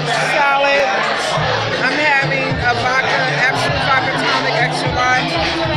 solid. I'm having a vodka, absolute vodka tonic, extra large.